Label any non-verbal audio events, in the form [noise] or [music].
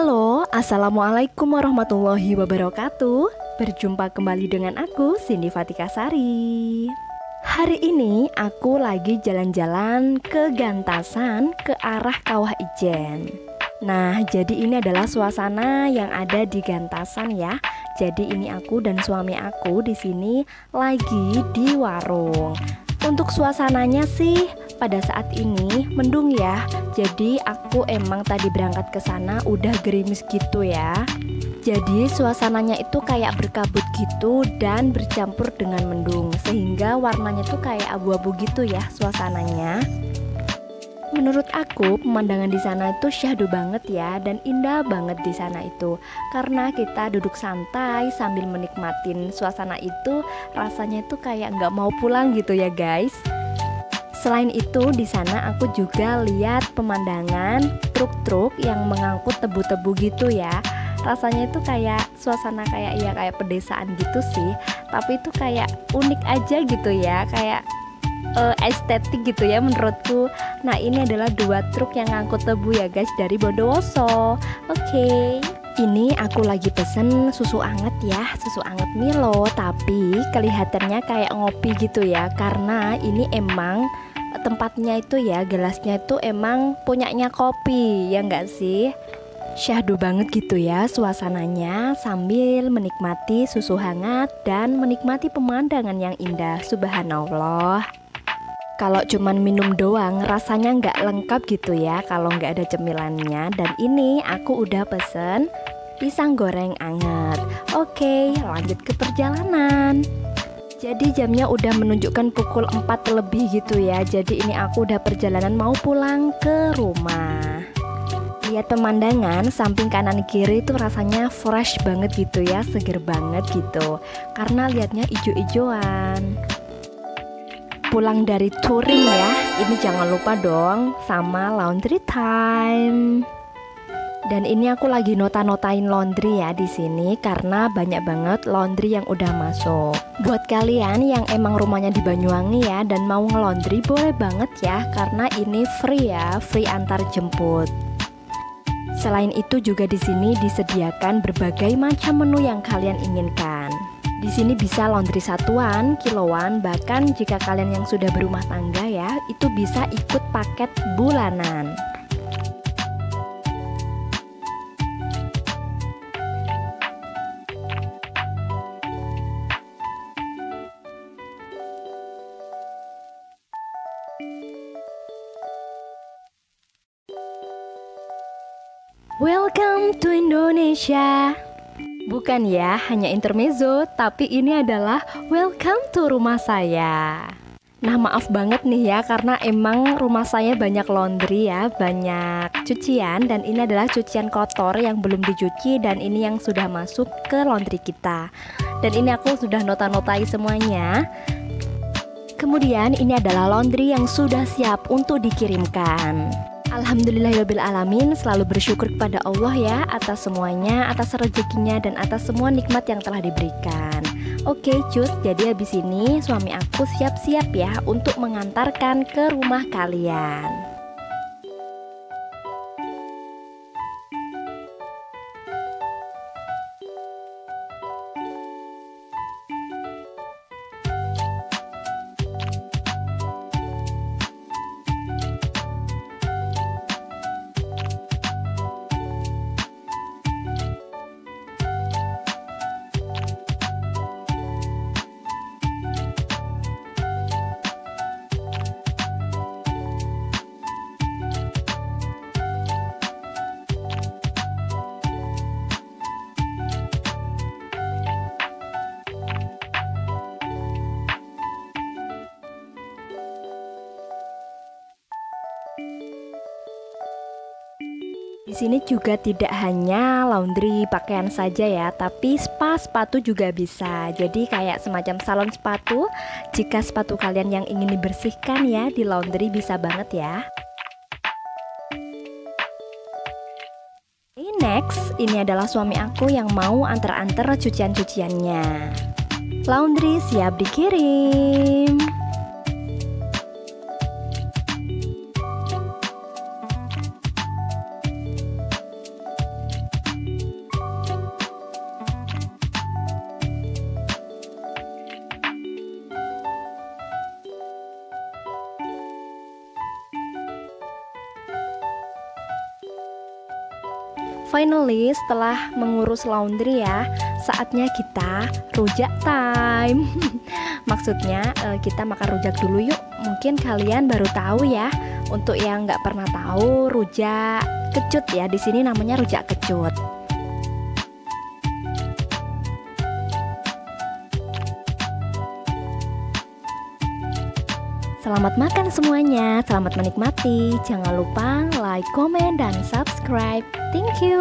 Assalamualaikum warahmatullahi wabarakatuh. Berjumpa kembali dengan aku Cindy Fatika Sari. Hari ini aku lagi jalan-jalan ke Gantasan ke arah Kawah Ijen. Nah jadi ini adalah suasana yang ada di Gantasan ya. Jadi ini aku dan suami aku di sini lagi di warung untuk suasananya sih pada saat ini mendung ya. Jadi aku emang tadi berangkat ke sana udah gerimis gitu ya. Jadi suasananya itu kayak berkabut gitu dan bercampur dengan mendung sehingga warnanya tuh kayak abu-abu gitu ya suasananya. Menurut aku pemandangan di sana itu syahdu banget ya dan indah banget di sana itu karena kita duduk santai sambil menikmatin suasana itu rasanya itu kayak nggak mau pulang gitu ya guys. Selain itu di sana aku juga lihat pemandangan truk-truk yang mengangkut tebu-tebu gitu ya. Rasanya itu kayak suasana kayak ya kayak pedesaan gitu sih, tapi itu kayak unik aja gitu ya, kayak uh, estetik gitu ya menurutku. Nah, ini adalah dua truk yang ngangkut tebu ya guys dari Bondowoso. Oke. Okay. Ini aku lagi pesen susu anget ya, susu anget Milo, tapi kelihatannya kayak ngopi gitu ya karena ini emang tempatnya itu ya gelasnya itu emang punyanya kopi ya enggak sih syahdu banget gitu ya suasananya sambil menikmati susu hangat dan menikmati pemandangan yang indah subhanallah kalau cuman minum doang rasanya nggak lengkap gitu ya kalau nggak ada cemilannya. Dan ini aku udah pesen pisang goreng anget. Oke lanjut ke perjalanan. Jadi jamnya udah menunjukkan pukul 4 lebih gitu ya. Jadi ini aku udah perjalanan mau pulang ke rumah. Lihat pemandangan samping kanan kiri itu rasanya fresh banget gitu ya Seger banget gitu. Karena liatnya ijo-ijoan pulang dari touring ya ini jangan lupa dong sama laundry time dan ini aku lagi nota-notain laundry ya di sini karena banyak banget laundry yang udah masuk. Buat kalian yang emang rumahnya di Banyuwangi ya dan mau ngelondri boleh banget ya karena ini free ya, free antar jemput. Selain itu juga di sini disediakan berbagai macam menu yang kalian inginkan. Di sini bisa laundry satuan, kiloan, bahkan jika kalian yang sudah berumah tangga ya, itu bisa ikut paket bulanan. Welcome to Indonesia. Bukan ya, hanya intermezzo, tapi ini adalah welcome to rumah saya. Nah maaf banget nih ya karena emang rumah saya banyak laundry ya Banyak cucian dan ini adalah cucian kotor yang belum dicuci Dan ini yang sudah masuk ke laundry kita. Dan ini aku sudah nota-notai semuanya. Kemudian ini adalah laundry yang sudah siap untuk dikirimkan Alhamdulillahirrahmanirrahim Selalu bersyukur kepada Allah ya Atas semuanya, atas rezekinya Dan atas semua nikmat yang telah diberikan. Oke cus, jadi habis ini suami aku siap-siap ya Untuk mengantarkan ke rumah kalian Di sini juga tidak hanya laundry pakaian saja ya, tapi spa sepatu juga bisa. Jadi kayak semacam salon sepatu. Jika sepatu kalian yang ingin dibersihkan ya di laundry bisa banget ya. Next, ini adalah suami aku yang mau antar-antar cucian-cuciannya. Laundry siap dikirim. Finally, setelah mengurus laundry ya, saatnya kita rujak time. [laughs] Maksudnya eh, kita makan rujak dulu yuk. Mungkin kalian baru tahu ya. Untuk yang nggak pernah tahu, rujak kecut ya. Di sini namanya rujak kecut. Selamat makan semuanya, selamat menikmati. Jangan lupa like, comment, dan subscribe. Thank you.